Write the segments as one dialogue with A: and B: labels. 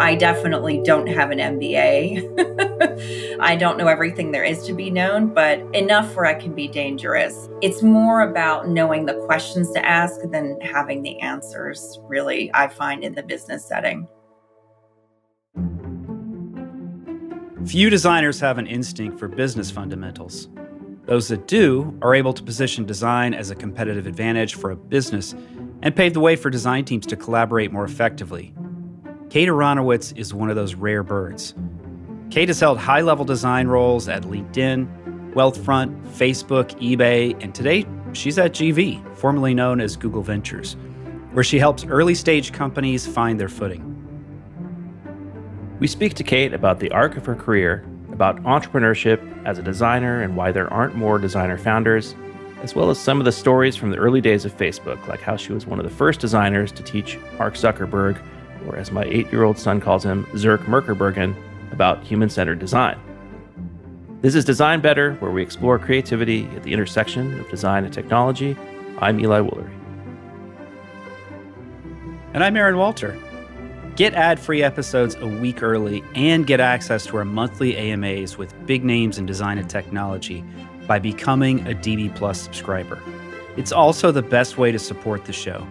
A: I definitely don't have an MBA. I don't know everything there is to be known, but enough where I can be dangerous. It's more about knowing the questions to ask than having the answers, really, I find in the business setting.
B: Few designers have an instinct for business fundamentals. Those that do are able to position design as a competitive advantage for a business and pave the way for design teams to collaborate more effectively. Kate Aronowitz is one of those rare birds. Kate has held high level design roles at LinkedIn, Wealthfront, Facebook, eBay, and today she's at GV, formerly known as Google Ventures, where she helps early stage companies find their footing.
C: We speak to Kate about the arc of her career, about entrepreneurship as a designer and why there aren't more designer founders, as well as some of the stories from the early days of Facebook, like how she was one of the first designers to teach Mark Zuckerberg, or as my eight year old son calls him, Zerk Merkerbergen, about human centered design. This is Design Better, where we explore creativity at the intersection of design and technology. I'm Eli Woolery.
B: And I'm Aaron Walter. Get ad free episodes a week early and get access to our monthly AMAs with big names in design and technology by becoming a DB Plus subscriber. It's also the best way to support the show.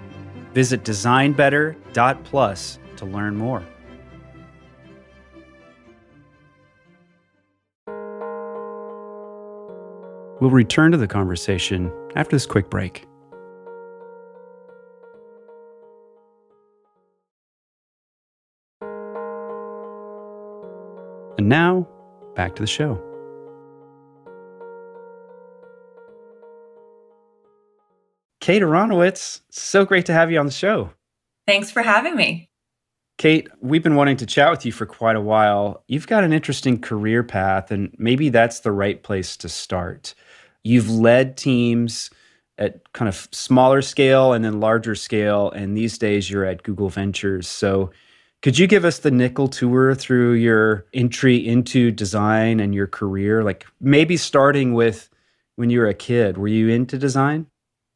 B: Visit designbetter.plus to learn more. We'll return to the conversation after this quick break. And now, back to the show. Kate Aronowitz, so great to have you on the show.
A: Thanks for having me.
B: Kate, we've been wanting to chat with you for quite a while. You've got an interesting career path, and maybe that's the right place to start. You've led teams at kind of smaller scale and then larger scale, and these days you're at Google Ventures. So, could you give us the nickel tour through your entry into design and your career? Like maybe starting with when you were a kid, were you into design?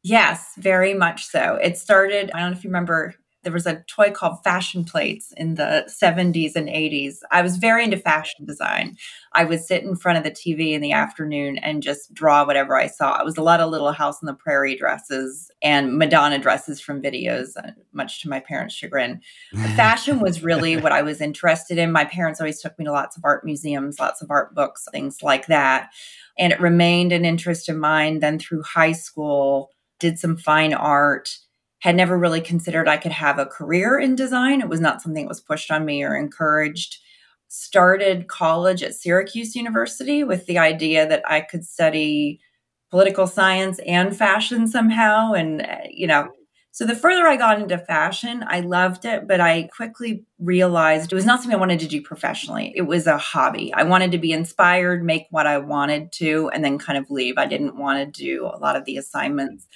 A: Yes, very much so. It started, I don't know if you remember, there was a toy called Fashion Plates in the 70s and 80s. I was very into fashion design. I would sit in front of the TV in the afternoon and just draw whatever I saw. It was a lot of Little House on the Prairie dresses and Madonna dresses from videos, uh, much to my parents' chagrin. fashion was really what I was interested in. My parents always took me to lots of art museums, lots of art books, things like that. And it remained an interest of mine. Then through high school, did some fine art had never really considered I could have a career in design. It was not something that was pushed on me or encouraged. Started college at Syracuse University with the idea that I could study political science and fashion somehow. And, uh, you know, so the further I got into fashion, I loved it, but I quickly realized it was not something I wanted to do professionally. It was a hobby. I wanted to be inspired, make what I wanted to, and then kind of leave. I didn't want to do a lot of the assignments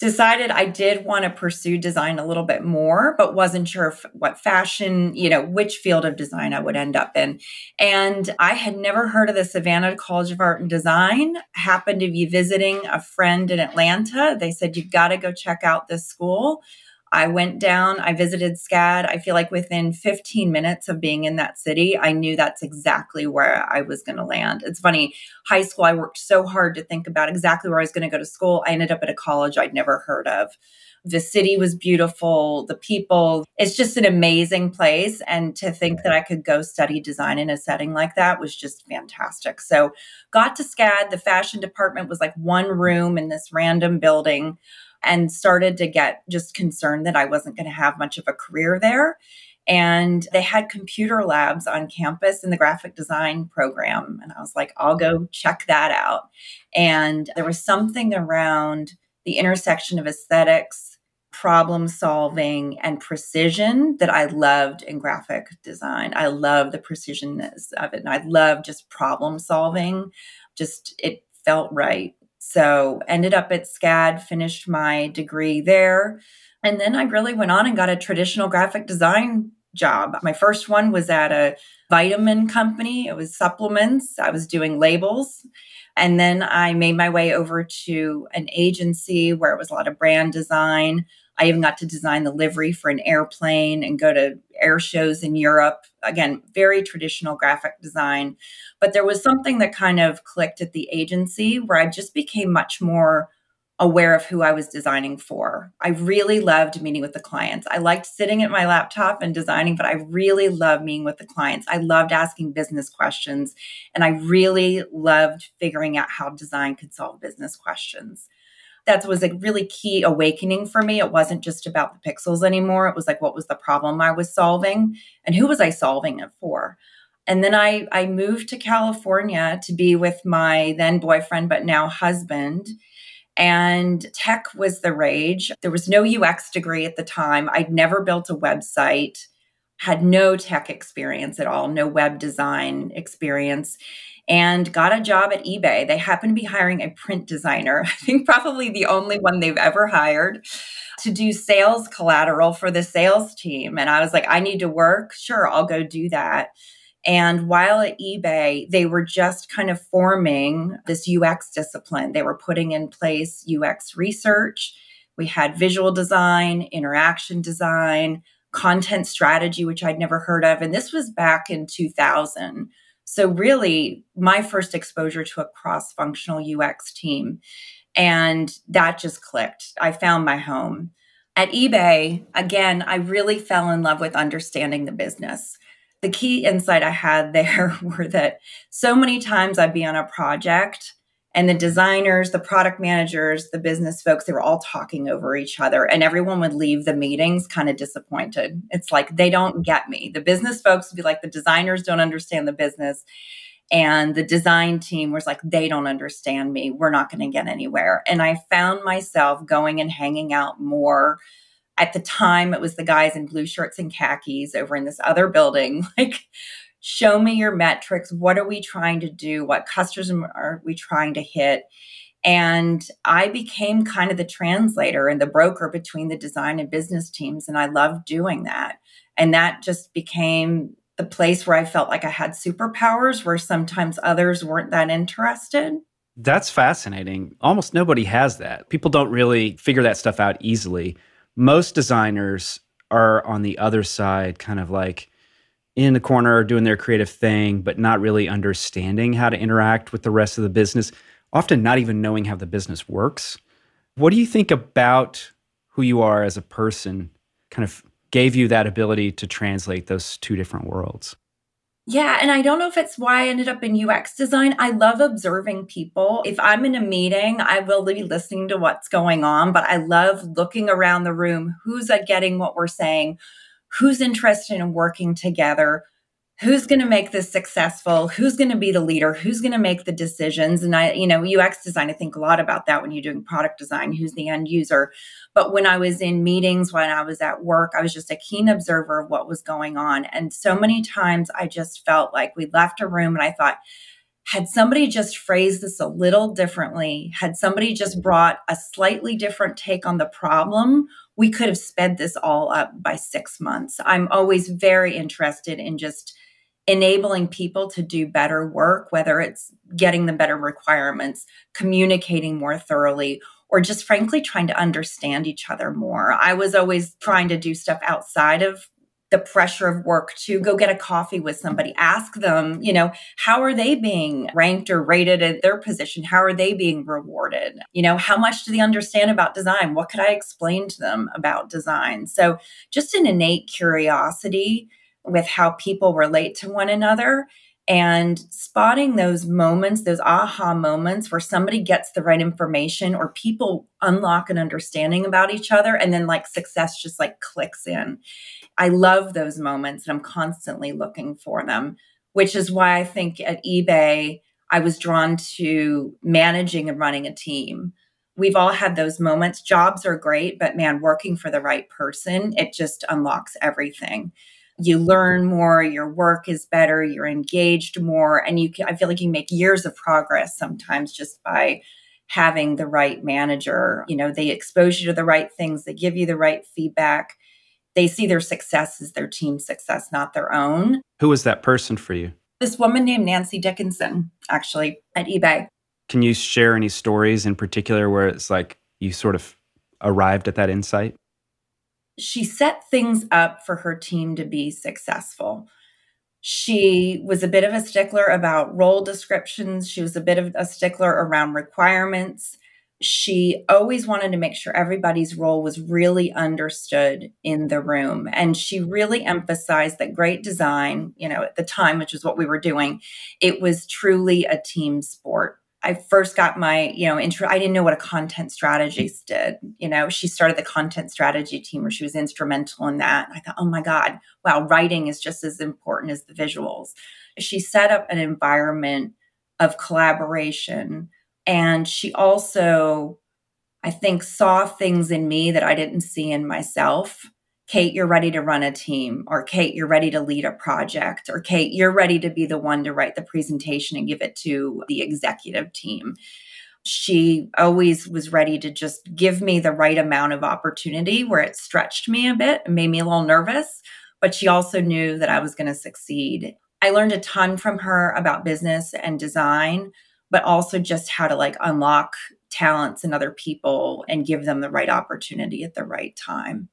A: decided I did want to pursue design a little bit more, but wasn't sure what fashion, you know, which field of design I would end up in. And I had never heard of the Savannah College of Art and Design. Happened to be visiting a friend in Atlanta. They said, You've got to go check out this school. I went down, I visited SCAD. I feel like within 15 minutes of being in that city, I knew that's exactly where I was going to land. It's funny, high school, I worked so hard to think about exactly where I was going to go to school. I ended up at a college I'd never heard of. The city was beautiful, the people, it's just an amazing place. And to think that I could go study design in a setting like that was just fantastic. So, got to SCAD. The fashion department was like one room in this random building and started to get just concerned that I wasn't going to have much of a career there. And they had computer labs on campus in the graphic design program. And I was like, I'll go check that out. And there was something around the intersection of aesthetics, problem solving, and precision that I loved in graphic design. I love the precisionness of it. And I love just problem solving. Just it felt right. So ended up at SCAD, finished my degree there. And then I really went on and got a traditional graphic design job. My first one was at a vitamin company. It was supplements. I was doing labels. And then I made my way over to an agency where it was a lot of brand design, I even got to design the livery for an airplane and go to air shows in Europe. Again, very traditional graphic design. But there was something that kind of clicked at the agency where I just became much more aware of who I was designing for. I really loved meeting with the clients. I liked sitting at my laptop and designing, but I really loved meeting with the clients. I loved asking business questions, and I really loved figuring out how design could solve business questions. That was a really key awakening for me. It wasn't just about the pixels anymore. It was like, what was the problem I was solving and who was I solving it for? And then I, I moved to California to be with my then boyfriend, but now husband and tech was the rage. There was no UX degree at the time. I'd never built a website, had no tech experience at all, no web design experience, and got a job at eBay. They happened to be hiring a print designer, I think probably the only one they've ever hired to do sales collateral for the sales team. And I was like, I need to work. Sure, I'll go do that. And while at eBay, they were just kind of forming this UX discipline. They were putting in place UX research. We had visual design, interaction design, content strategy, which I'd never heard of. And this was back in 2000. So, really, my first exposure to a cross functional UX team. And that just clicked. I found my home. At eBay, again, I really fell in love with understanding the business the key insight I had there were that so many times I'd be on a project and the designers, the product managers, the business folks, they were all talking over each other and everyone would leave the meetings kind of disappointed. It's like they don't get me. The business folks would be like, the designers don't understand the business. And the design team was like, they don't understand me. We're not going to get anywhere. And I found myself going and hanging out more at the time it was the guys in blue shirts and khakis over in this other building like show me your metrics. What are we trying to do? What customers are we trying to hit? And i became kind of the translator and the broker between the design and business teams and i loved doing that. And that just became the place where i felt like i had superpowers where sometimes others weren't that interested.
B: That's fascinating. Almost nobody has that. People don't really figure that stuff out easily. Most designers are on the other side, kind of like in the corner doing their creative thing, but not really understanding how to interact with the rest of the business, often not even knowing how the business works. What do you think about who you are as a person kind of gave you that ability to translate those two different worlds?
A: Yeah, and I don't know if it's why I ended up in UX design. I love observing people. If I'm in a meeting, I will be listening to what's going on, but I love looking around the room. Who's getting what we're saying? Who's interested in working together? who's going to make this successful who's going to be the leader who's going to make the decisions and i you know ux design i think a lot about that when you're doing product design who's the end user but when i was in meetings when i was at work i was just a keen observer of what was going on and so many times i just felt like we left a room and i thought had somebody just phrased this a little differently had somebody just brought a slightly different take on the problem we could have sped this all up by six months i'm always very interested in just enabling people to do better work, whether it's getting them better requirements, communicating more thoroughly, or just frankly trying to understand each other more. I was always trying to do stuff outside of the pressure of work to go get a coffee with somebody, ask them, you know, how are they being ranked or rated at their position? How are they being rewarded? You know, how much do they understand about design? What could I explain to them about design? So, just an innate curiosity with how people relate to one another and spotting those moments, those aha moments where somebody gets the right information or people unlock an understanding about each other and then like success just like clicks in. I love those moments and I'm constantly looking for them, which is why I think at eBay, I was drawn to managing and running a team. We've all had those moments. Jobs are great, but man, working for the right person, it just unlocks everything you learn more, your work is better, you're engaged more, and you can, I feel like you make years of progress sometimes just by having the right manager. You know, they expose you to the right things, they give you the right feedback. They see their success as their team's success, not their own.
B: Who was that person for you?
A: This woman named Nancy Dickinson, actually, at eBay.
B: Can you share any stories in particular where it's like you sort of arrived at that insight?
A: she set things up for her team to be successful. She was a bit of a stickler about role descriptions. She was a bit of a stickler around requirements. She always wanted to make sure everybody's role was really understood in the room. And she really emphasized that great design, you know, at the time, which is what we were doing, it was truly a team sport. I first got my, you know, intro. I didn't know what a content strategist did. You know, she started the content strategy team where she was instrumental in that. I thought, oh my God, wow, writing is just as important as the visuals. She set up an environment of collaboration. And she also, I think, saw things in me that I didn't see in myself Kate, you're ready to run a team, or Kate, you're ready to lead a project, or Kate, you're ready to be the one to write the presentation and give it to the executive team. She always was ready to just give me the right amount of opportunity where it stretched me a bit and made me a little nervous, but she also knew that I was going to succeed. I learned a ton from her about business and design, but also just how to like unlock talents in other people and give them the right opportunity at the right time.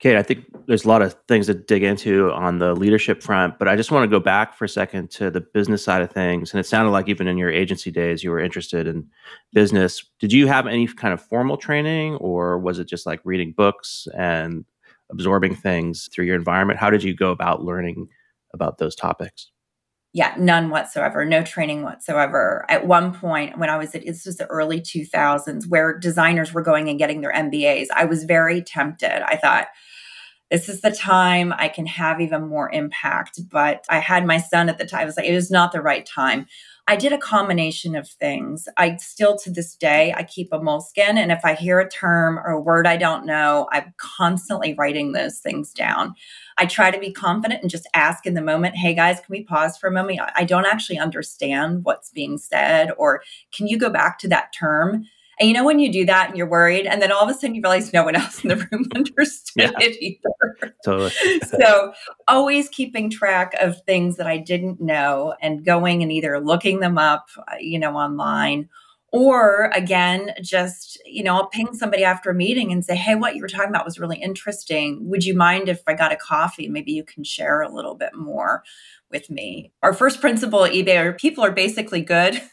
C: Kate, I think there's a lot of things to dig into on the leadership front, but I just want to go back for a second to the business side of things. And it sounded like even in your agency days, you were interested in business. Did you have any kind of formal training, or was it just like reading books and absorbing things through your environment? How did you go about learning about those topics?
A: Yeah, none whatsoever, no training whatsoever. At one point, when I was at this was the early 2000s, where designers were going and getting their MBAs, I was very tempted. I thought, this is the time I can have even more impact. But I had my son at the time. I was like, it was not the right time. I did a combination of things. I still to this day I keep a Moleskine, and if I hear a term or a word I don't know, I'm constantly writing those things down. I try to be confident and just ask in the moment, "Hey guys, can we pause for a moment? I don't actually understand what's being said, or can you go back to that term?" And you know when you do that and you're worried, and then all of a sudden you realize no one else in the room understood yeah. it either.
C: Totally.
A: so always keeping track of things that I didn't know and going and either looking them up, uh, you know, online or again just you know i'll ping somebody after a meeting and say hey what you were talking about was really interesting. Would you mind if i got a coffee? Maybe you can share a little bit more with me. Our first principle at ebay are people are basically good.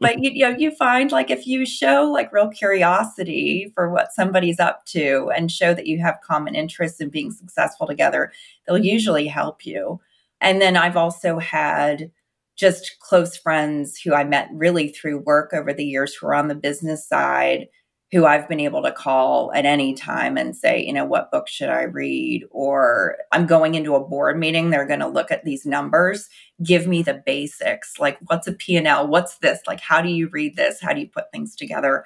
A: But you, you know you find like if you show like real curiosity for what somebody's up to and show that you have common interests in being successful together they'll usually help you. And then i've also had just close friends who i met really through work over the years who are on the business side who I've been able to call at any time and say, you know, what book should I read? Or I'm going into a board meeting, they're going to look at these numbers, give me the basics, like what's a P&L? What's this? Like how do you read this? How do you put things together?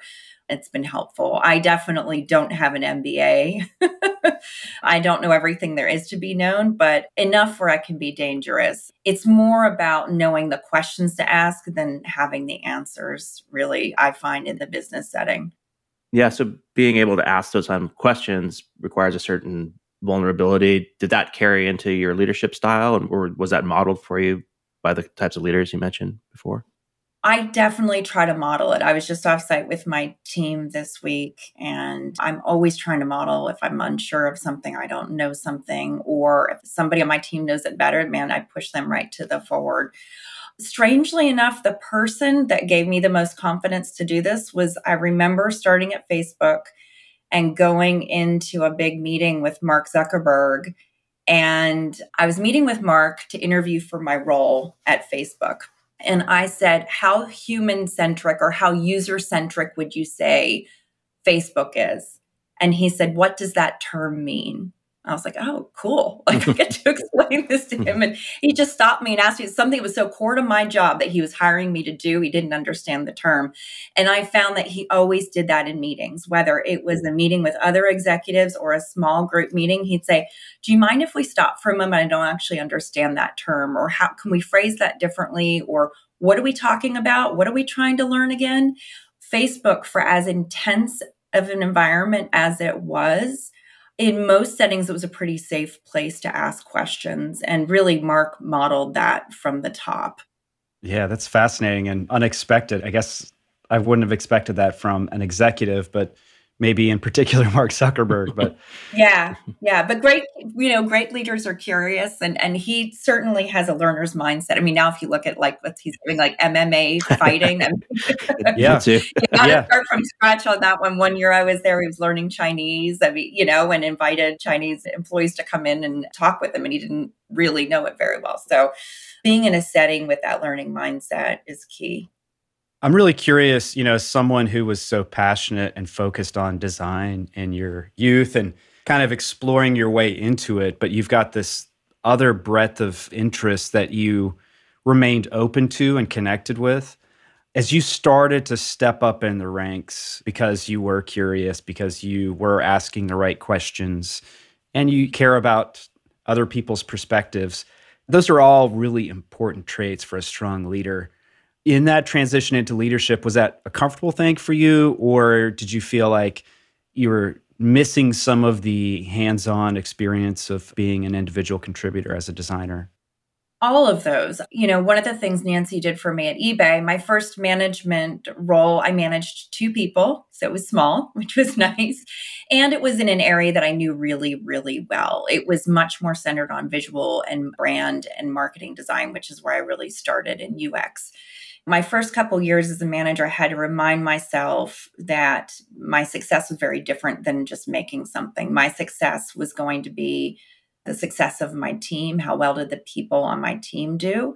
A: It's been helpful. I definitely don't have an MBA. I don't know everything there is to be known, but enough where I can be dangerous. It's more about knowing the questions to ask than having the answers, really, I find in the business setting.
C: Yeah. So being able to ask those of questions requires a certain vulnerability. Did that carry into your leadership style, and or was that modeled for you by the types of leaders you mentioned before?
A: I definitely try to model it. I was just offsite with my team this week, and I'm always trying to model if I'm unsure of something, I don't know something, or if somebody on my team knows it better, man, I push them right to the forward. Strangely enough, the person that gave me the most confidence to do this was I remember starting at Facebook and going into a big meeting with Mark Zuckerberg. And I was meeting with Mark to interview for my role at Facebook. And I said, How human centric or how user centric would you say Facebook is? And he said, What does that term mean? I was like, oh, cool. Like I get to explain this to him. Mm-hmm. And he just stopped me and asked me something that was so core to my job that he was hiring me to do. He didn't understand the term. And I found that he always did that in meetings, whether it was a meeting with other executives or a small group meeting. He'd say, Do you mind if we stop for a moment? I don't actually understand that term. Or how can we phrase that differently? Or what are we talking about? What are we trying to learn again? Facebook, for as intense of an environment as it was, in most settings, it was a pretty safe place to ask questions. And really, Mark modeled that from the top.
B: Yeah, that's fascinating and unexpected. I guess I wouldn't have expected that from an executive, but maybe in particular Mark Zuckerberg, but
A: yeah, yeah, but great, you know, great leaders are curious, and and he certainly has a learner's mindset. I mean, now if you look at like what he's doing, like MMA fighting, I mean,
B: yeah,
C: too.
A: yeah, start from scratch on that one. One year I was there, he was learning Chinese. I mean, you know, and invited Chinese employees to come in and talk with him, and he didn't really know it very well. So, being in a setting with that learning mindset is key.
B: I'm really curious, you know, as someone who was so passionate and focused on design in your youth and kind of exploring your way into it, but you've got this other breadth of interest that you remained open to and connected with. As you started to step up in the ranks because you were curious, because you were asking the right questions, and you care about other people's perspectives, those are all really important traits for a strong leader in that transition into leadership, was that a comfortable thing for you, or did you feel like you were missing some of the hands on experience of being an individual contributor as a designer?
A: all of those. You know, one of the things Nancy did for me at eBay, my first management role, I managed two people. So it was small, which was nice. And it was in an area that I knew really, really well. It was much more centered on visual and brand and marketing design, which is where I really started in UX my first couple years as a manager, I had to remind myself that my success was very different than just making something. My success was going to be the success of my team. How well did the people on my team do?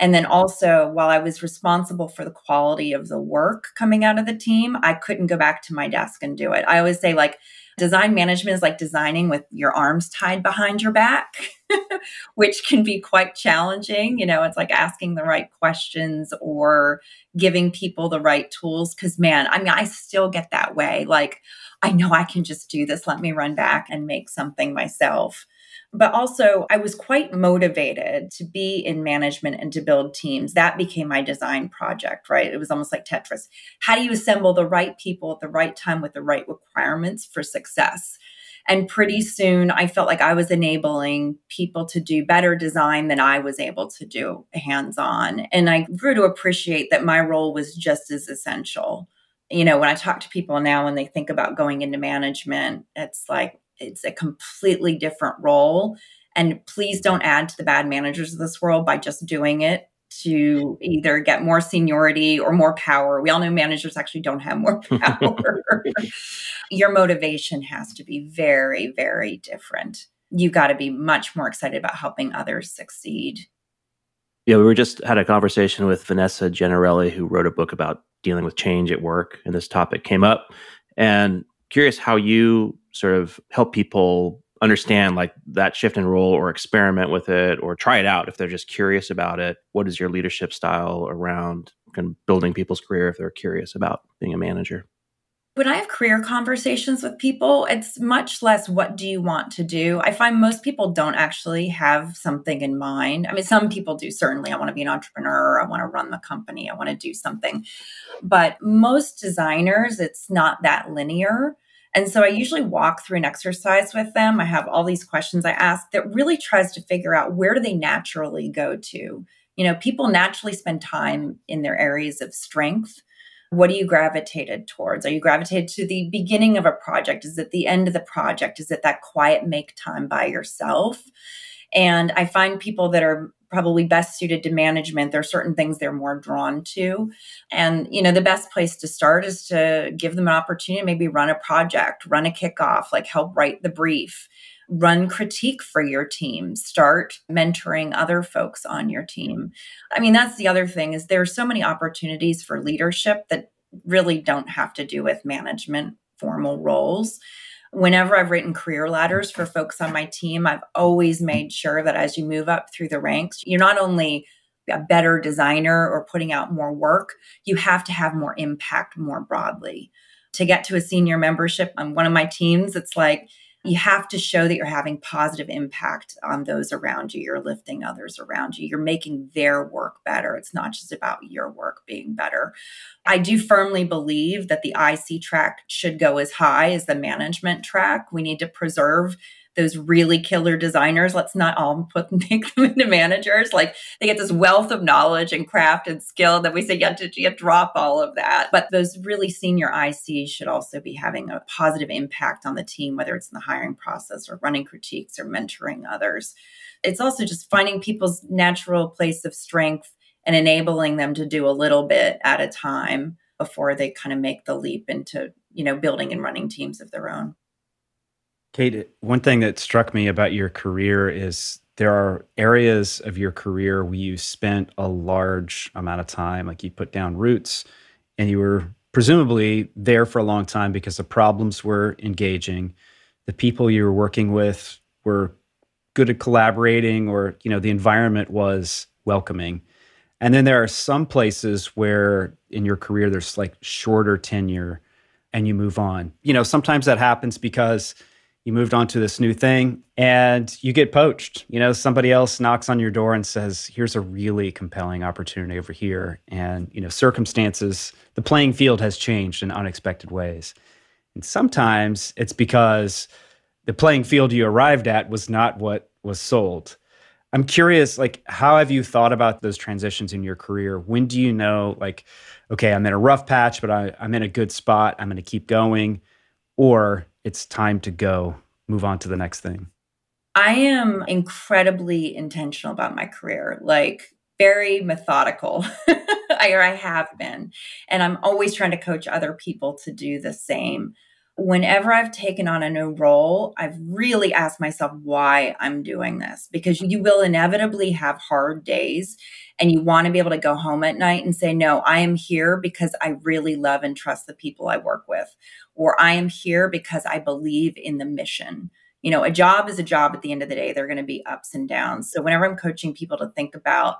A: And then also, while I was responsible for the quality of the work coming out of the team, I couldn't go back to my desk and do it. I always say, like, design management is like designing with your arms tied behind your back, which can be quite challenging. You know, it's like asking the right questions or giving people the right tools. Cause man, I mean, I still get that way. Like, I know I can just do this. Let me run back and make something myself. But also, I was quite motivated to be in management and to build teams. That became my design project, right? It was almost like Tetris. How do you assemble the right people at the right time with the right requirements for success? And pretty soon, I felt like I was enabling people to do better design than I was able to do hands on. And I grew to appreciate that my role was just as essential. You know, when I talk to people now, when they think about going into management, it's like, it's a completely different role. And please don't add to the bad managers of this world by just doing it to either get more seniority or more power. We all know managers actually don't have more power. Your motivation has to be very, very different. You've got to be much more excited about helping others succeed.
C: Yeah, we were just had a conversation with Vanessa Gennarelli, who wrote a book about dealing with change at work, and this topic came up. And curious how you sort of help people understand like that shift in role or experiment with it or try it out if they're just curious about it. What is your leadership style around kind of building people's career if they're curious about being a manager
A: when I have career conversations with people, it's much less what do you want to do? I find most people don't actually have something in mind. I mean, some people do, certainly. I want to be an entrepreneur, I want to run the company, I want to do something. But most designers, it's not that linear. And so I usually walk through an exercise with them. I have all these questions I ask that really tries to figure out where do they naturally go to? You know, people naturally spend time in their areas of strength what are you gravitated towards? Are you gravitated to the beginning of a project? Is it the end of the project? Is it that quiet make time by yourself? And I find people that are probably best suited to management, there are certain things they're more drawn to. And, you know, the best place to start is to give them an opportunity, maybe run a project, run a kickoff, like help write the brief run critique for your team start mentoring other folks on your team i mean that's the other thing is there are so many opportunities for leadership that really don't have to do with management formal roles whenever I've written career ladders for folks on my team, I've always made sure that as you move up through the ranks, you're not only a better designer or putting out more work, you have to have more impact more broadly. To get to a senior membership on one of my teams, it's like you have to show that you're having positive impact on those around you. You're lifting others around you. You're making their work better. It's not just about your work being better. I do firmly believe that the IC track should go as high as the management track. We need to preserve those really killer designers. Let's not all put make them into managers. Like they get this wealth of knowledge and craft and skill that we say, yeah, to, you drop all of that. But those really senior ICs should also be having a positive impact on the team, whether it's in the hiring process or running critiques or mentoring others. It's also just finding people's natural place of strength and enabling them to do a little bit at a time before they kind of make the leap into, you know, building and running teams of their own.
B: Kate, one thing that struck me about your career is there are areas of your career where you spent a large amount of time, like you put down roots and you were presumably there for a long time because the problems were engaging. The people you were working with were good at collaborating or, you know, the environment was welcoming. And then there are some places where in your career there's like shorter tenure and you move on. You know, sometimes that happens because you moved on to this new thing and you get poached. You know, somebody else knocks on your door and says, "Here's a really compelling opportunity over here." And, you know, circumstances, the playing field has changed in unexpected ways. And sometimes it's because the playing field you arrived at was not what was sold. I'm curious, like, how have you thought about those transitions in your career? When do you know, like, okay, I'm in a rough patch, but I, I'm in a good spot. I'm going to keep going, or it's time to go, move on to the next thing?
A: I am incredibly intentional about my career, like very methodical. I, or I have been. And I'm always trying to coach other people to do the same whenever I've taken on a new role, I've really asked myself why I'm doing this because you will inevitably have hard days and you want to be able to go home at night and say, No, I am here because I really love and trust the people I work with, or I am here because I believe in the mission. You know, a job is a job at the end of the day. There are going to be ups and downs. So, whenever I'm coaching people to think about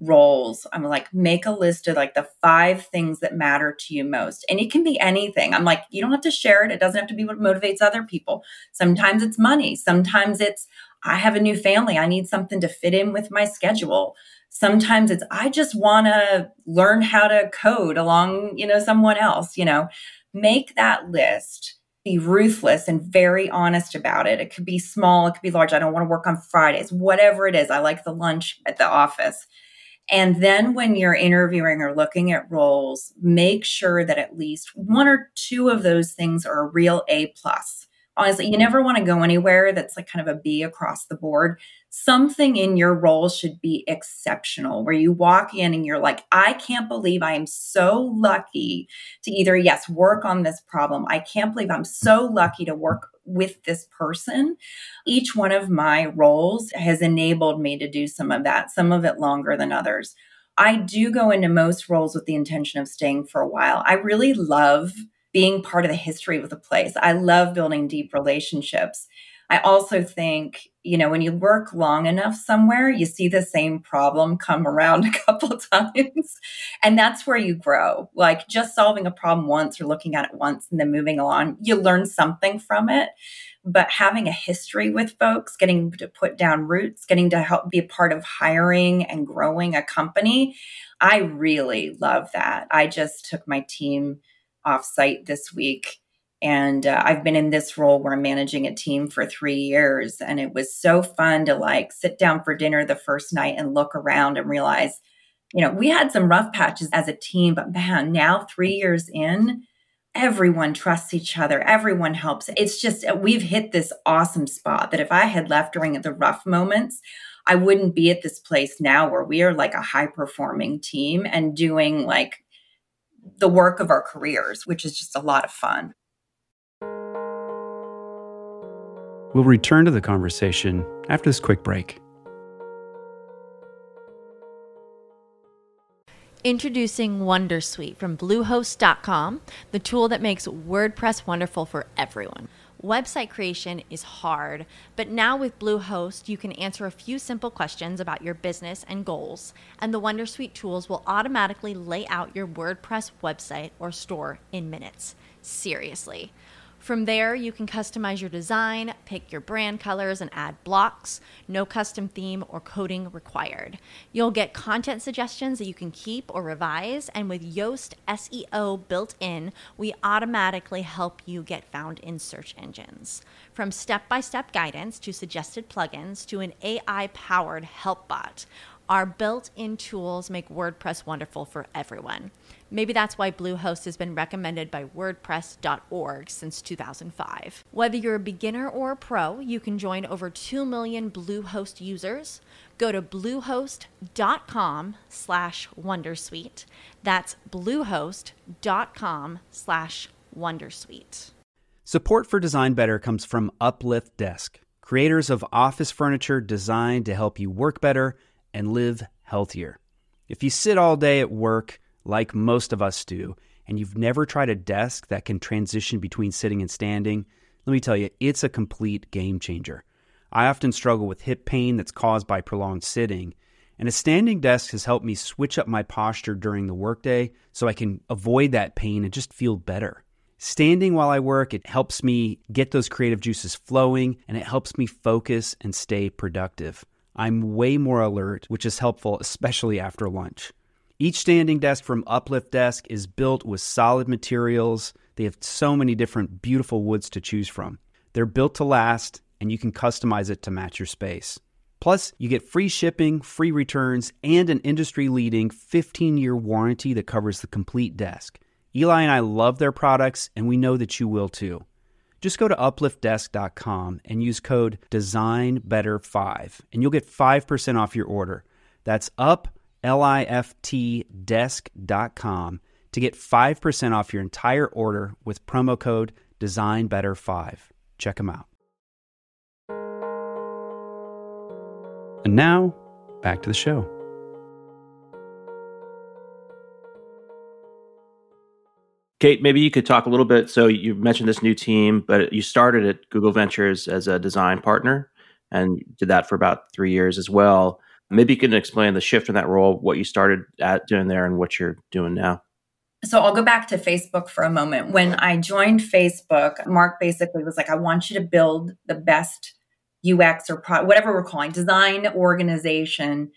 A: roles. I'm like, make a list of like the five things that matter to you most. And it can be anything. I'm like, you don't have to share it. It doesn't have to be what motivates other people. Sometimes it's money. Sometimes it's, I have a new family. I need something to fit in with my schedule. Sometimes it's, I just want to learn how to code along, you know, someone else, you know, make that list be ruthless and very honest about it. It could be small, it could be large. I don't want to work on Fridays, whatever it is. I like the lunch at the office and then when you're interviewing or looking at roles, make sure that at least one or two of those things are a real A plus. Honestly, you never want to go anywhere that's like kind of a B across the board something in your role should be exceptional where you walk in and you're like i can't believe i am so lucky to either yes work on this problem. I can't believe i'm so lucky to work with this person. Each one of my roles has enabled me to do some of that some of it longer than others. I do go into most roles with the intention of staying for a while. I really love being part of the history of the place. I love building deep relationships. I also think, you know, when you work long enough somewhere, you see the same problem come around a couple times. and that's where you grow. Like just solving a problem once or looking at it once and then moving along, you learn something from it. But having a history with folks, getting to put down roots, getting to help be a part of hiring and growing a company, I really love that. I just took my team off site this week and uh, I've been in this role where I'm managing a team for three years. And it was so fun to like sit down for dinner the first night and look around and realize, you know, we had some rough patches as a team, but man, now three years in, everyone trusts each other, everyone helps. It's just, uh, we've hit this awesome spot that if I had left during the rough moments, I wouldn't be at this place now where we are like a high performing team and doing like the work of our careers, which is just a lot of fun.
B: We'll return to the conversation after this quick break.
D: Introducing Wondersuite from Bluehost.com, the tool that makes WordPress wonderful for everyone. Website creation is hard, but now with Bluehost, you can answer a few simple questions about your business and goals, and the Wondersuite tools will automatically lay out your WordPress website or store in minutes. Seriously. From there, you can customize your design, pick your brand colors, and add blocks. No custom theme or coding required. You'll get content suggestions that you can keep or revise, and with Yoast SEO built in, we automatically help you get found in search engines. From step by step guidance to suggested plugins to an AI powered help bot, our built in tools make WordPress wonderful for everyone. Maybe that's why Bluehost has been recommended by WordPress.org since 2005. Whether you're a beginner or a pro, you can join over 2 million Bluehost users. Go to bluehost.com slash wondersuite. That's bluehost.com slash wondersuite.
B: Support for Design Better comes from Uplift Desk, creators of office furniture designed to help you work better and live healthier. If you sit all day at work, like most of us do, and you've never tried a desk that can transition between sitting and standing, let me tell you, it's a complete game changer. I often struggle with hip pain that's caused by prolonged sitting, and a standing desk has helped me switch up my posture during the workday so I can avoid that pain and just feel better. Standing while I work, it helps me get those creative juices flowing and it helps me focus and stay productive. I'm way more alert, which is helpful, especially after lunch. Each standing desk from Uplift Desk is built with solid materials. They have so many different beautiful woods to choose from. They're built to last, and you can customize it to match your space. Plus, you get free shipping, free returns, and an industry leading 15 year warranty that covers the complete desk. Eli and I love their products, and we know that you will too. Just go to upliftdesk.com and use code DESIGNBETTER5, and you'll get 5% off your order. That's up liftdesk.com to get 5% off your entire order with promo code DesignBetter5. Check them out. And now, back to the show.
C: Kate, maybe you could talk a little bit. So you mentioned this new team, but you started at Google Ventures as a design partner and did that for about three years as well. Maybe you can explain the shift in that role, what you started at doing there, and what you're doing now.
A: So I'll go back to Facebook for a moment. When I joined Facebook, Mark basically was like, I want you to build the best UX or pro- whatever we're calling design organization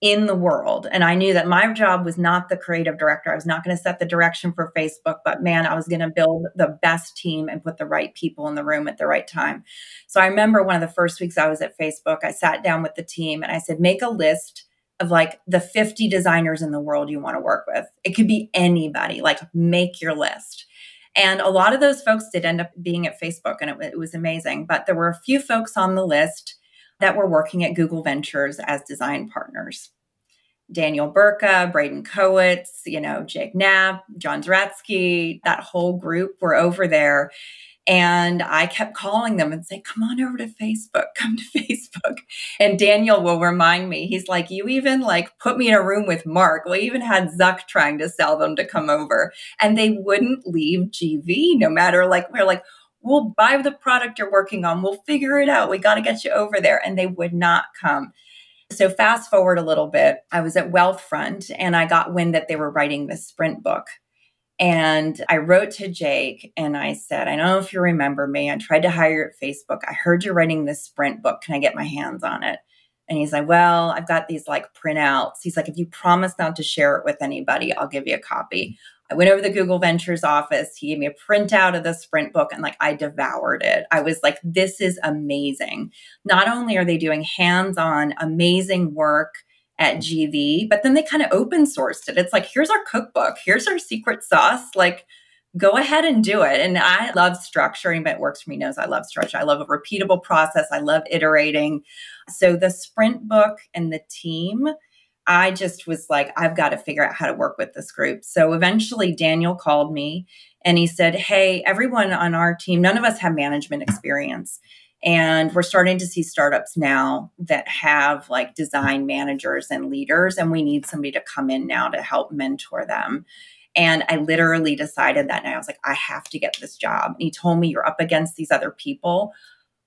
A: in the world. And I knew that my job was not the creative director. I was not going to set the direction for Facebook, but man, I was going to build the best team and put the right people in the room at the right time. So I remember one of the first weeks I was at Facebook, I sat down with the team and I said, make a list of like the 50 designers in the world you want to work with. It could be anybody, like make your list. And a lot of those folks did end up being at Facebook and it, it was amazing. But there were a few folks on the list that were working at Google Ventures as design partners. Daniel Burka, Braden Kowitz, you know, Jake Knapp, John Zeratsky, that whole group were over there. And I kept calling them and say, come on over to Facebook, come to Facebook. And Daniel will remind me, he's like, you even like put me in a room with Mark. We even had Zuck trying to sell them to come over. And they wouldn't leave GV no matter like, we're like, we'll buy the product you're working on. We'll figure it out. We got to get you over there. And they would not come. So fast forward a little bit, I was at Wealthfront and I got wind that they were writing this sprint book. And I wrote to Jake and I said, I don't know if you remember me. I tried to hire at Facebook. I heard you're writing this sprint book. Can I get my hands on it? And he's like, Well, I've got these like printouts. He's like, If you promise not to share it with anybody, I'll give you a copy. I went over to the Google Ventures office. He gave me a printout of the sprint book and like I devoured it. I was like, this is amazing. Not only are they doing hands on amazing work at GV, but then they kind of open sourced it. It's like, here's our cookbook, here's our secret sauce. Like, go ahead and do it. And I love structuring, but it works for me knows I love structure. I love a repeatable process. I love iterating. So the sprint book and the team I just was like, I've got to figure out how to work with this group. So eventually, Daniel called me and he said, Hey, everyone on our team, none of us have management experience. And we're starting to see startups now that have like design managers and leaders, and we need somebody to come in now to help mentor them. And I literally decided that night, I was like, I have to get this job. And he told me, You're up against these other people.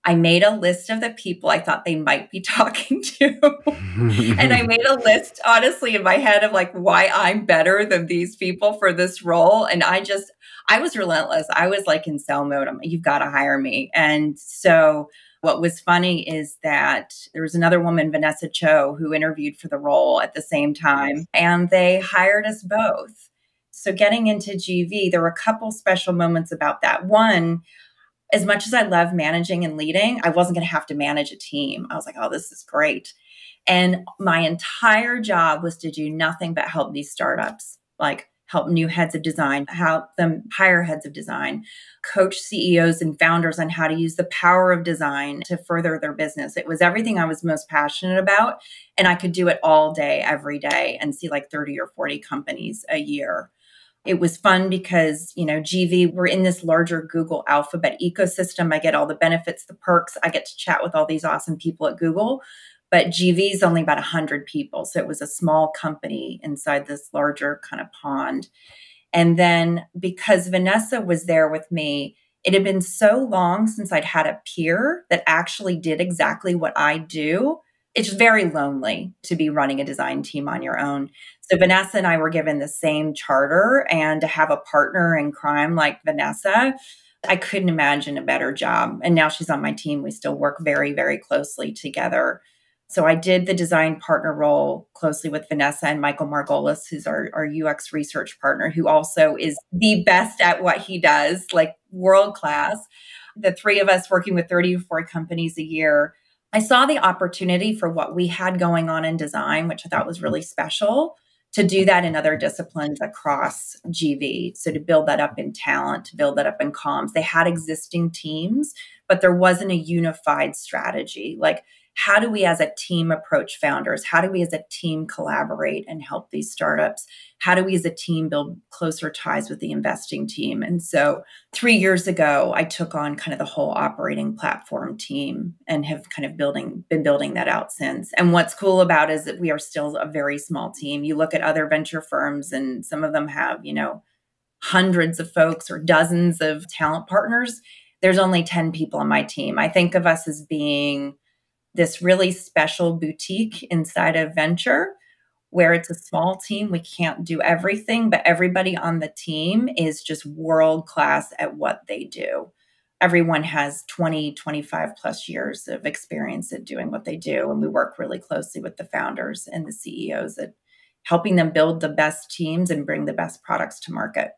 A: I made a list of the people I thought they might be talking to. and I made a list, honestly, in my head of like why I'm better than these people for this role. And I just, I was relentless. I was like in sell mode. I'm, like, you've got to hire me. And so what was funny is that there was another woman, Vanessa Cho, who interviewed for the role at the same time, and they hired us both. So, getting into GV, there were a couple special moments about that. One, as much as I love managing and leading, I wasn't going to have to manage a team. I was like, oh, this is great. And my entire job was to do nothing but help these startups, like help new heads of design, help them hire heads of design, coach CEOs and founders on how to use the power of design to further their business. It was everything I was most passionate about. And I could do it all day, every day, and see like 30 or 40 companies a year. It was fun because, you know, GV, we're in this larger Google Alphabet ecosystem. I get all the benefits, the perks. I get to chat with all these awesome people at Google but GV is only about 100 people. So it was a small company inside this larger kind of pond. And then because Vanessa was there with me, it had been so long since I'd had a peer that actually did exactly what I do. It's very lonely to be running a design team on your own. So Vanessa and I were given the same charter and to have a partner in crime like Vanessa, I couldn't imagine a better job. And now she's on my team. We still work very, very closely together. So I did the design partner role closely with Vanessa and Michael Margolis, who's our, our UX research partner, who also is the best at what he does, like world class. The three of us working with 30 to 40 companies a year. I saw the opportunity for what we had going on in design, which I thought was really special, to do that in other disciplines across GV. So to build that up in talent, to build that up in comms. They had existing teams, but there wasn't a unified strategy. Like how do we as a team approach founders? How do we as a team collaborate and help these startups? How do we as a team build closer ties with the investing team? And so, three years ago, I took on kind of the whole operating platform team and have kind of building been building that out since. And what's cool about is that we are still a very small team. You look at other venture firms, and some of them have, you know, hundreds of folks or dozens of talent partners. There's only 10 people on my team. I think of us as being this really special boutique inside of venture where it's a small team. We can't do everything, but everybody on the team is just world class at what they do. Everyone has 20, 25 plus years of experience at doing what they do. And we work really closely with the founders and the CEOs at helping them build the best teams and bring the best products to market.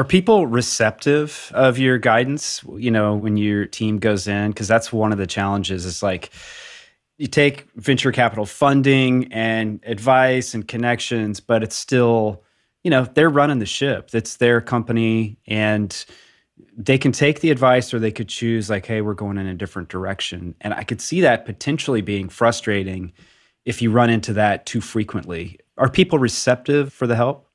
B: Are people receptive of your guidance, you know, when your team goes in? Because that's one of the challenges is like you take venture capital funding and advice and connections, but it's still, you know, they're running the ship. It's their company and they can take the advice or they could choose like, hey, we're going in a different direction. And I could see that potentially being frustrating if you run into that too frequently. Are people receptive for the help?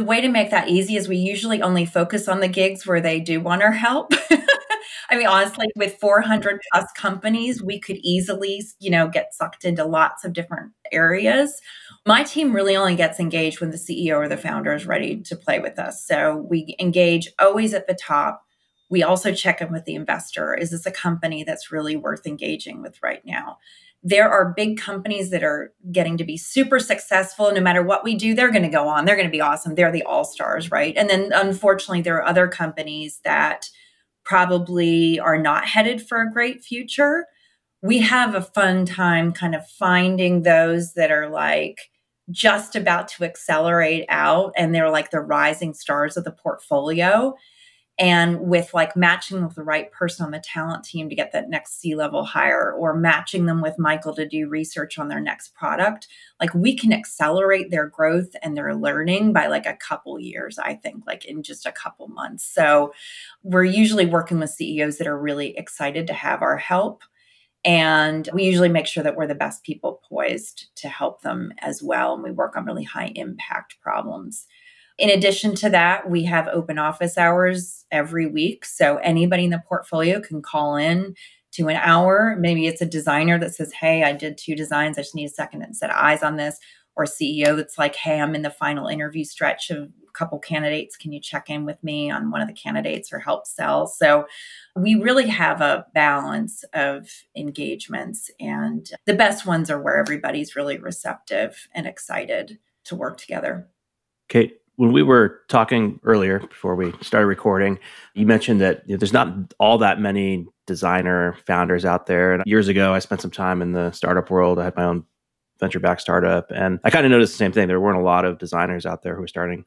A: The way to make that easy is we usually only focus on the gigs where they do want our help. I mean, honestly, with 400 plus companies, we could easily, you know, get sucked into lots of different areas. My team really only gets engaged when the CEO or the founder is ready to play with us. So we engage always at the top. We also check in with the investor. Is this a company that's really worth engaging with right now? There are big companies that are getting to be super successful. No matter what we do, they're going to go on. They're going to be awesome. They're the all stars, right? And then unfortunately, there are other companies that probably are not headed for a great future. We have a fun time kind of finding those that are like just about to accelerate out and they're like the rising stars of the portfolio and with like matching with the right person on the talent team to get that next C level hire or matching them with Michael to do research on their next product, like we can accelerate their growth and their learning by like a couple years, I think, like in just a couple months. So we're usually working with CEOs that are really excited to have our help. And we usually make sure that we're the best people poised to help them as well. And we work on really high impact problems. In addition to that, we have open office hours every week. So anybody in the portfolio can call in to an hour. Maybe it's a designer that says, Hey, I did two designs. I just need a second and set eyes on this. Or CEO that's like, Hey, I'm in the final interview stretch of a couple candidates. Can you check in with me on one of the candidates or help sell? So we really have a balance of engagements. And the best ones are where everybody's really receptive and excited to work together.
C: Kate, When we were talking earlier before we started recording, you mentioned that you know, there's not all that many designer founders out there. And years ago, I spent some time in the startup world. I had my own venture back startup, and I kind of noticed the same thing. There weren't a lot of designers out there who were starting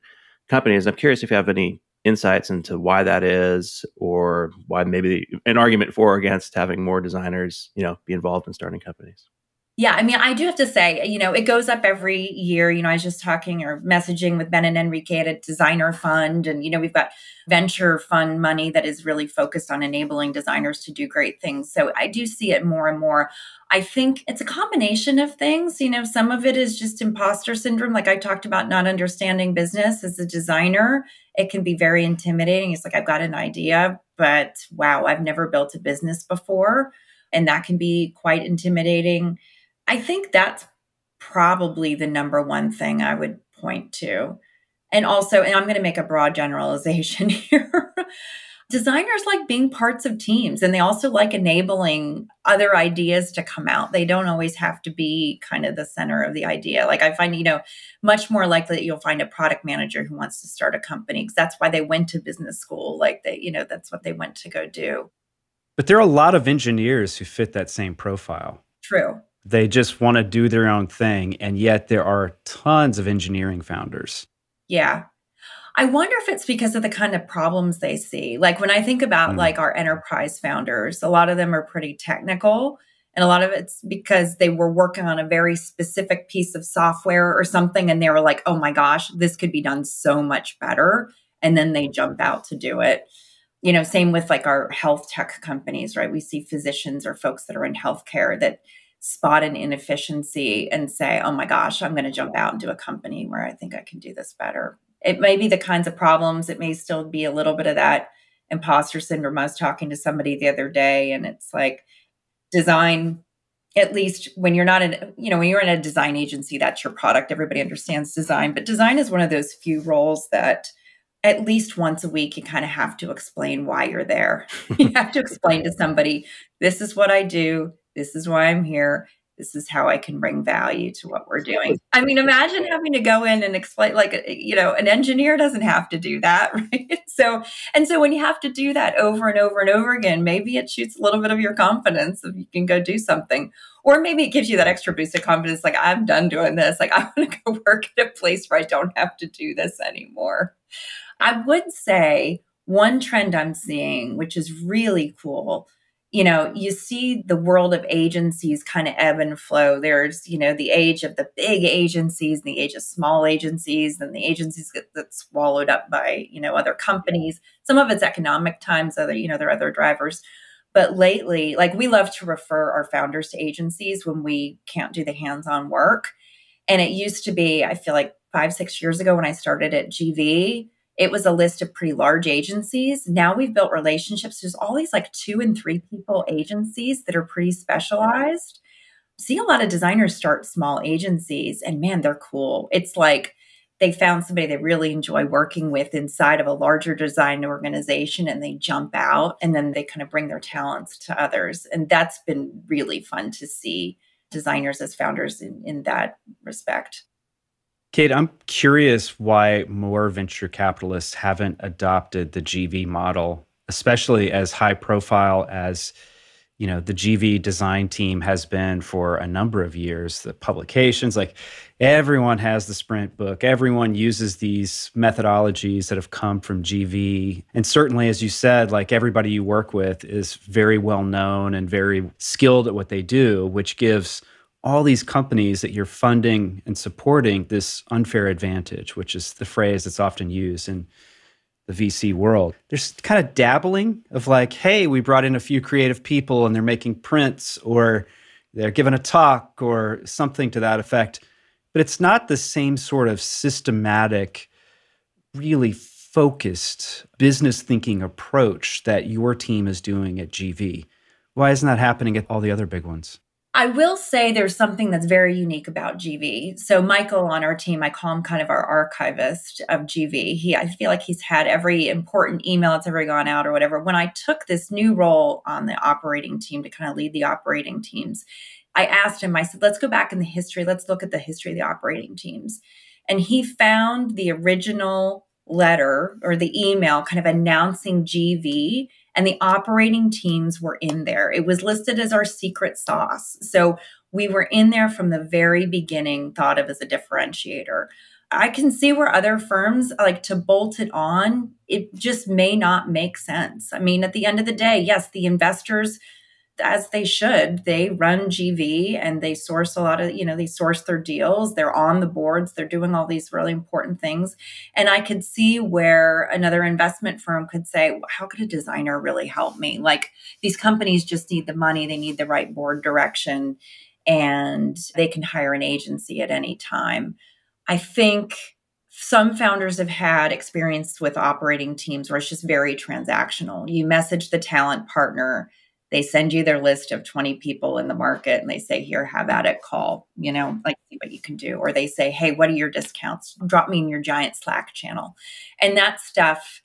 C: companies. I'm curious if you have any insights into why that is, or why maybe an argument for or against having more designers, you know, be involved in starting companies.
A: Yeah, I mean, I do have to say, you know, it goes up every year. You know, I was just talking or messaging with Ben and Enrique at a designer fund. And, you know, we've got venture fund money that is really focused on enabling designers to do great things. So I do see it more and more. I think it's a combination of things. You know, some of it is just imposter syndrome. Like I talked about not understanding business as a designer. It can be very intimidating. It's like, I've got an idea, but wow, I've never built a business before. And that can be quite intimidating I think that's probably the number one thing I would point to. And also, and I'm going to make a broad generalization here. Designers like being parts of teams and they also like enabling other ideas to come out. They don't always have to be kind of the center of the idea. Like I find, you know, much more likely that you'll find a product manager who wants to start a company because that's why they went to business school. Like they, you know, that's what they went to go do.
B: But there are a lot of engineers who fit that same profile.
A: True.
B: They just want to do their own thing. And yet there are tons of engineering founders.
A: Yeah. I wonder if it's because of the kind of problems they see. Like when I think about mm. like our enterprise founders, a lot of them are pretty technical. And a lot of it's because they were working on a very specific piece of software or something. And they were like, oh my gosh, this could be done so much better. And then they jump out to do it. You know, same with like our health tech companies, right? We see physicians or folks that are in healthcare that spot an inefficiency and say, oh my gosh, I'm going to jump out and do a company where I think I can do this better. It may be the kinds of problems, it may still be a little bit of that imposter syndrome. I was talking to somebody the other day, and it's like design, at least when you're not in, you know, when you're in a design agency, that's your product. Everybody understands design, but design is one of those few roles that at least once a week you kind of have to explain why you're there. you have to explain to somebody, this is what I do this is why I'm here. This is how I can bring value to what we're doing. I mean, imagine having to go in and explain, like, you know, an engineer doesn't have to do that, right? So, and so when you have to do that over and over and over again, maybe it shoots a little bit of your confidence if you can go do something. Or maybe it gives you that extra boost of confidence, like, I'm done doing this. Like, I want to go work at a place where I don't have to do this anymore. I would say one trend I'm seeing, which is really cool, you know, you see the world of agencies kind of ebb and flow. There's, you know, the age of the big agencies, and the age of small agencies, and the agencies get that's swallowed up by, you know, other companies. Some of it's economic times, other, you know, there are other drivers. But lately, like we love to refer our founders to agencies when we can't do the hands on work. And it used to be, I feel like five, six years ago when I started at GV, it was a list of pretty large agencies. Now we've built relationships. There's all these like two and three people agencies that are pretty specialized. See a lot of designers start small agencies, and man, they're cool. It's like they found somebody they really enjoy working with inside of a larger design organization and they jump out and then they kind of bring their talents to others. And that's been really fun to see designers as founders in, in that respect.
B: Kate, I'm curious why more venture capitalists haven't adopted the GV model, especially as high profile as you know the GV design team has been for a number of years. The publications, like everyone has the sprint book, everyone uses these methodologies that have come from GV. And certainly, as you said, like everybody you work with is very well known and very skilled at what they do, which gives all these companies that you're funding and supporting this unfair advantage, which is the phrase that's often used in the VC world. There's kind of dabbling of like, hey, we brought in a few creative people and they're making prints or they're giving a talk or something to that effect. But it's not the same sort of systematic, really focused business thinking approach that your team is doing at GV. Why isn't that happening at all the other big ones?
A: I will say there's something that's very unique about GV. So Michael on our team, I call him kind of our archivist of GV. He I feel like he's had every important email that's ever gone out or whatever. When I took this new role on the operating team to kind of lead the operating teams, I asked him, I said, let's go back in the history. Let's look at the history of the operating teams. And he found the original letter or the email kind of announcing GV and the operating teams were in there. It was listed as our secret sauce. So we were in there from the very beginning, thought of as a differentiator. I can see where other firms like to bolt it on, it just may not make sense. I mean, at the end of the day, yes, the investors as they should. They run GV and they source a lot of, you know, they source their deals. They're on the boards. They're doing all these really important things. And I could see where another investment firm could say, how could a designer really help me? Like these companies just need the money, they need the right board direction, and they can hire an agency at any time. I think some founders have had experience with operating teams where it's just very transactional. You message the talent partner they send you their list of 20 people in the market and they say here have at it call you know like see what you can do. Or they say hey what are your discounts? Drop me in your giant slack channel. And that stuff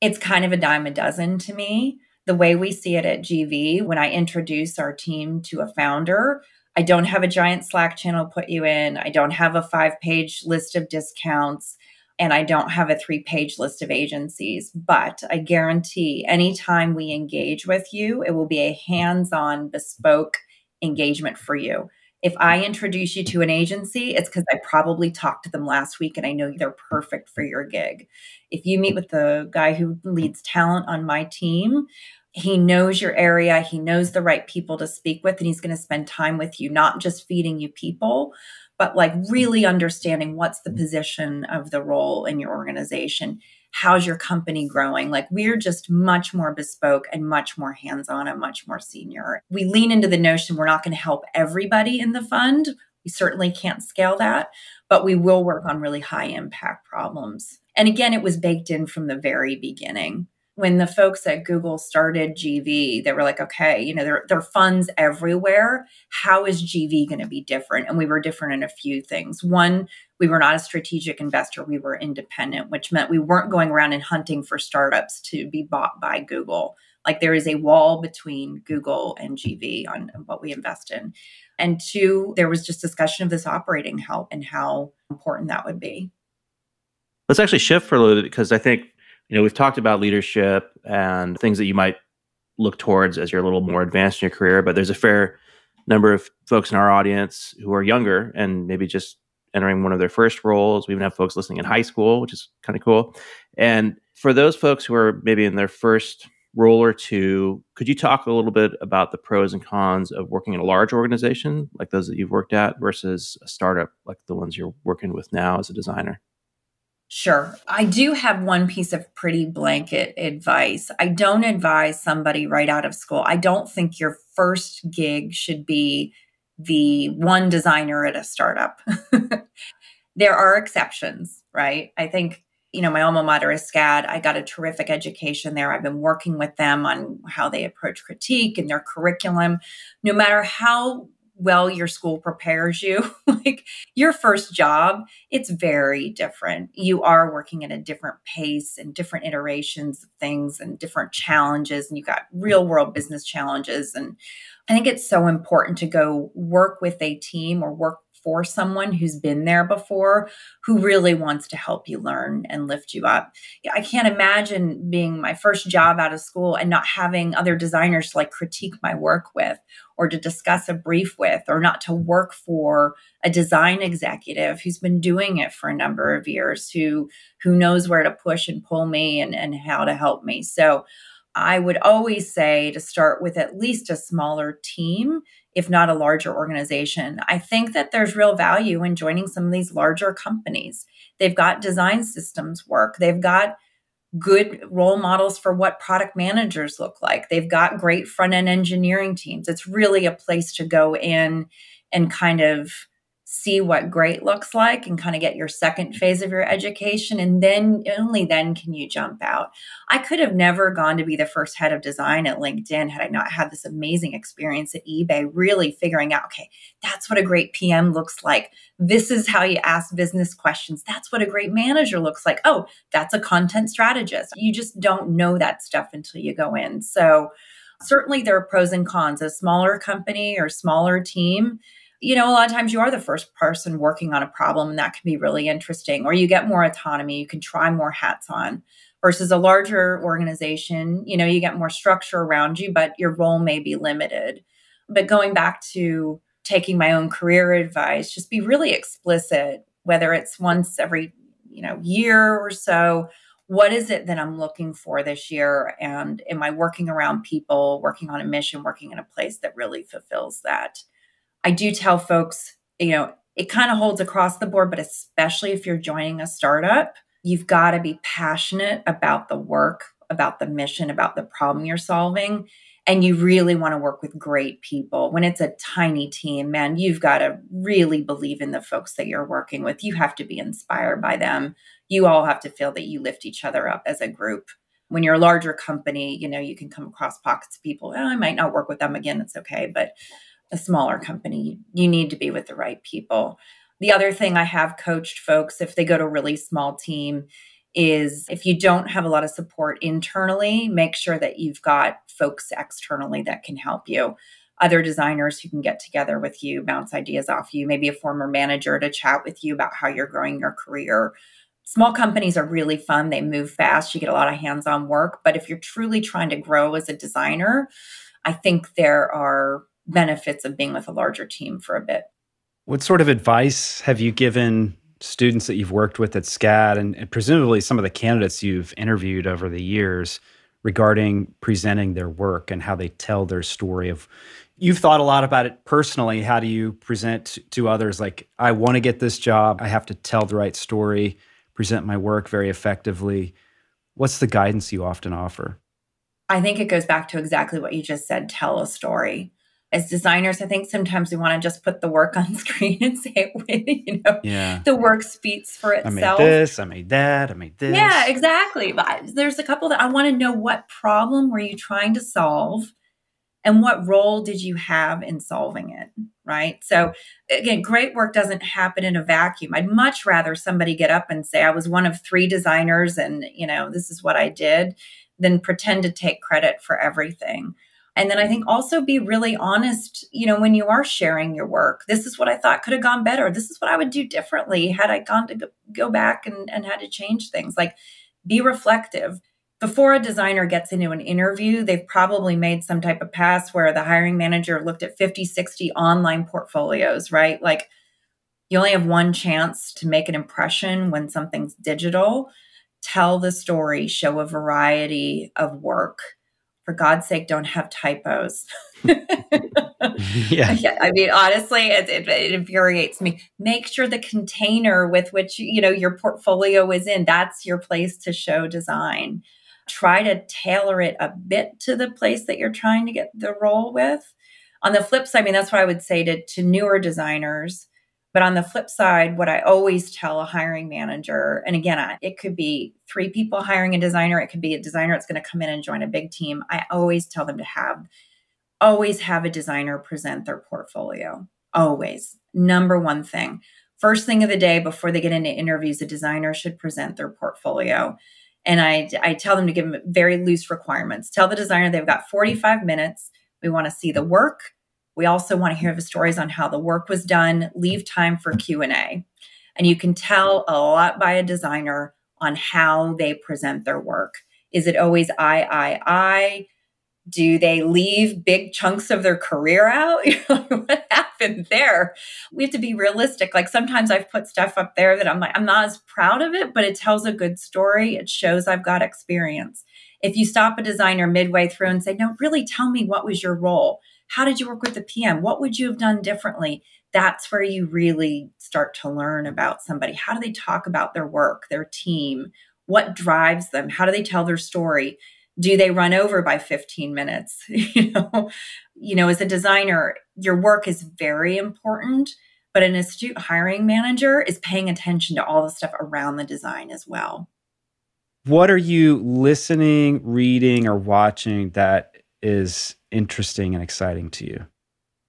A: it's kind of a dime a dozen to me. The way we see it at gv when i introduce our team to a founder i don't have a giant slack channel put you in. I don't have a five page list of discounts and I don't have a three page list of agencies, but I guarantee anytime we engage with you, it will be a hands on, bespoke engagement for you. If I introduce you to an agency, it's because I probably talked to them last week and I know they're perfect for your gig. If you meet with the guy who leads talent on my team, he knows your area, he knows the right people to speak with, and he's going to spend time with you, not just feeding you people, but like really mm-hmm. understanding what's the mm-hmm. position of the role in your organization. How's your company growing? Like, we're just much more bespoke and much more hands on and much more senior. We lean into the notion we're not going to help everybody in the fund. We certainly can't scale that, but we will work on really high impact problems. And again, it was baked in from the very beginning when the folks at Google started GV, they were like, okay, you know, there, there are funds everywhere. How is GV going to be different? And we were different in a few things. One, we were not a strategic investor, we were independent, which meant we weren't going around and hunting for startups to be bought by Google. Like there is a wall between Google and GV on what we invest in. And two, there was just discussion of this operating help and how important that would be.
C: Let's actually shift for a little bit because I think you know, we've talked about leadership and things that you might look towards as you're a little more advanced in your career, but there's a fair number of folks in our audience who are younger and maybe just entering one of their first roles. We even have folks listening in high school, which is kind of cool. And for those folks who are maybe in their first role or two, could you talk a little bit about the pros and cons of working in a large organization like those that you've worked at versus a startup like the ones you're working with now as a designer?
A: Sure. I do have one piece of pretty blanket advice. I don't advise somebody right out of school. I don't think your first gig should be the one designer at a startup. there are exceptions, right? I think, you know, my alma mater is SCAD. I got a terrific education there. I've been working with them on how they approach critique and their curriculum. No matter how well your school prepares you. Like your first job it's very different. You are working at a different pace and different iterations of things and different challenges and you've got real world business challenges and i think it's so important to go work with a team or work for someone who's been there before who really wants to help you learn and lift you up. I can't imagine being my first job out of school and not having other designers to like critique my work with or to discuss a brief with or not to work for a design executive who's been doing it for a number of years who who knows where to push and pull me and and how to help me. So I would always say to start with at least a smaller team if not a larger organization. I think that there's real value in joining some of these larger companies. They've got design systems work, they've got good role models for what product managers look like, they've got great front end engineering teams. It's really a place to go in and kind of see what great looks like and kind of get your second phase of your education and then only then can you jump out. I could have never gone to be the first head of design at linkedin had i not had this amazing experience at ebay really figuring out okay that's what a great pm looks like. This is how you ask business questions. That's what a great manager looks like. Oh that's a content strategist. You just don't know that stuff until you go in. So certainly there are pros and cons. A smaller company or smaller team you know, a lot of times you are the first person working on a problem, and that can be really interesting. Or you get more autonomy, you can try more hats on versus a larger organization. You know, you get more structure around you, but your role may be limited. But going back to taking my own career advice, just be really explicit, whether it's once every, you know, year or so. What is it that I'm looking for this year? And am I working around people, working on a mission, working in a place that really fulfills that? I do tell folks, you know, it kind of holds across the board, but especially if you're joining a startup, you've got to be passionate about the work, about the mission, about the problem you're solving. And you really want to work with great people. When it's a tiny team, man, you've got to really believe in the folks that you're working with. You have to be inspired by them. You all have to feel that you lift each other up as a group. When you're a larger company, you know, you can come across pockets of people. Oh, I might not work with them again. It's okay. But a smaller company, you need to be with the right people. The other thing I have coached folks if they go to a really small team is if you don't have a lot of support internally, make sure that you've got folks externally that can help you. Other designers who can get together with you, bounce ideas off you, maybe a former manager to chat with you about how you're growing your career. Small companies are really fun. They move fast. You get a lot of hands on work. But if you're truly trying to grow as a designer, I think there are benefits of being with a larger team for a bit.
B: What sort of advice have you given students that you've worked with at SCAD and, and presumably some of the candidates you've interviewed over the years regarding presenting their work and how they tell their story of you've thought a lot about it personally. How do you present to others? Like i want to get this job. I have to tell the right story present my work very effectively. What's the guidance you often offer?
A: I think it goes back to exactly what you just said. Tell a story as designers, I think sometimes we want to just put the work on screen and say you know,
B: yeah.
A: the work speaks for itself.
B: I made this, I made that, I made this.
A: Yeah, exactly. But there's a couple that I want to know what problem were you trying to solve and what role did you have in solving it? Right. So, again, great work doesn't happen in a vacuum. I'd much rather somebody get up and say, I was one of three designers and, you know, this is what I did than pretend to take credit for everything. And then I think also be really honest, you know, when you are sharing your work. This is what I thought could have gone better. This is what I would do differently had I gone to go back and, and had to change things. Like be reflective. Before a designer gets into an interview, they've probably made some type of pass where the hiring manager looked at 50, 60 online portfolios, right? Like you only have one chance to make an impression when something's digital. Tell the story, show a variety of work for God's sake, don't have typos.
B: yeah.
A: yeah. I mean, honestly, it, it, it, infuriates me. Make sure the container with which, you know, your portfolio is in, that's your place to show design. Try to tailor it a bit to the place that you're trying to get the role with. On the flip side, I mean, that's what I would say to, to newer designers but on the flip side, what I always tell a hiring manager, and again, it could be three people hiring a designer, it could be a designer that's going to come in and join a big team. I always tell them to have, always have a designer present their portfolio. Always. Number one thing. First thing of the day before they get into interviews, a designer should present their portfolio. And I, I tell them to give them very loose requirements. Tell the designer they've got 45 minutes. We want to see the work we also want to hear the stories on how the work was done, leave time for Q&A. And you can tell a lot by a designer on how they present their work. Is it always I, I, I? Do they leave big chunks of their career out? what happened there? We have to be realistic. Like sometimes I've put stuff up there that I'm like, I'm not as proud of it, but it tells a good story. It shows I've got experience. If you stop a designer midway through and say, No, really tell me what was your role? How did you work with the PM? What would you have done differently? That's where you really start to learn about somebody. How do they talk about their work, their team? What drives them? How do they tell their story? Do they run over by 15 minutes? you know, you know, as a designer, your work is very important, but an astute hiring manager is paying attention to all the stuff around the design as well.
B: What are you listening, reading, or watching that is interesting and exciting to you?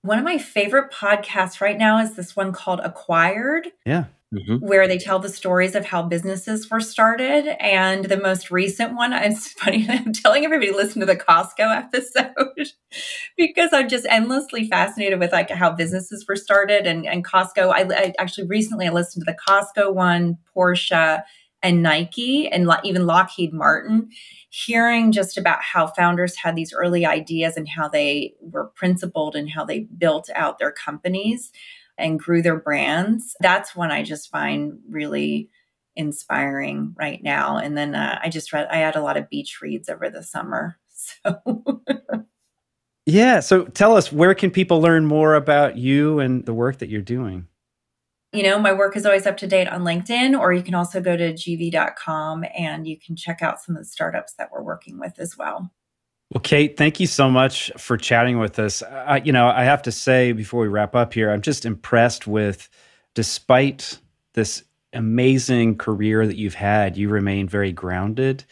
A: One of my favorite podcasts right now is this one called Acquired.
B: Yeah.
A: Mm-hmm. Where they tell the stories of how businesses were started. And the most recent one, it's funny, I'm telling everybody to listen to the Costco episode because I'm just endlessly fascinated with like how businesses were started and, and Costco. I, I actually recently I listened to the Costco one, Porsche, and Nike, and even Lockheed Martin hearing just about how founders had these early ideas and how they were principled and how they built out their companies and grew their brands. That's one I just find really inspiring right now. And then uh, I just read, I had a lot of beach reads over the summer. So.
B: yeah. So tell us, where can people learn more about you and the work that you're doing?
A: You know, my work is always up to date on LinkedIn, or you can also go to gv.com and you can check out some of the startups that we're working with as well.
B: Well, Kate, thank you so much for chatting with us. I, you know, I have to say before we wrap up here, I'm just impressed with, despite this amazing career that you've had, you remain very grounded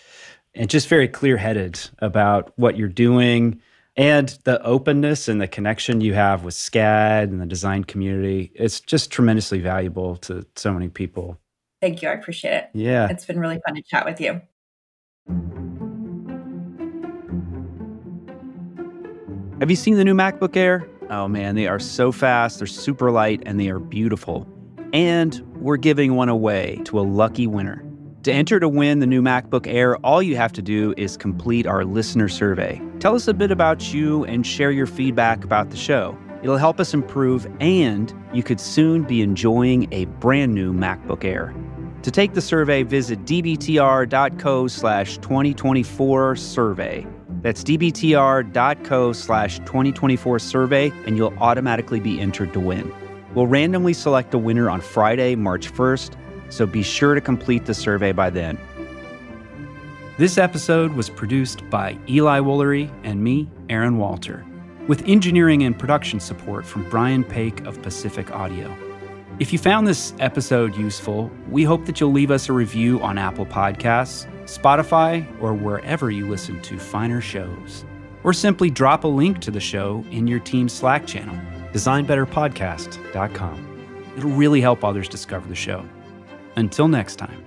B: and just very clear headed about what you're doing and the openness and the connection you have with SCAD and the design community. It's just tremendously valuable to so many people.
A: Thank you. I appreciate it.
B: Yeah.
A: It's been really fun to chat with you.
B: Have you seen the new MacBook Air? Oh man, they are so fast, they're super light, and they are beautiful. And we're giving one away to a lucky winner. To enter to win the new MacBook Air, all you have to do is complete our listener survey. Tell us a bit about you and share your feedback about the show. It'll help us improve, and you could soon be enjoying a brand new MacBook Air. To take the survey, visit dbtr.co slash 2024 survey. That's dbtr.co slash 2024 survey, and you'll automatically be entered to win. We'll randomly select a winner on Friday, March 1st, so be sure to complete the survey by then. This episode was produced by Eli Woolery and me, Aaron Walter, with engineering and production support from Brian Paik of Pacific Audio. If you found this episode useful, we hope that you'll leave us a review on Apple Podcasts Spotify, or wherever you listen to finer shows. Or simply drop a link to the show in your team's Slack channel, designbetterpodcast.com. It'll really help others discover the show. Until next time.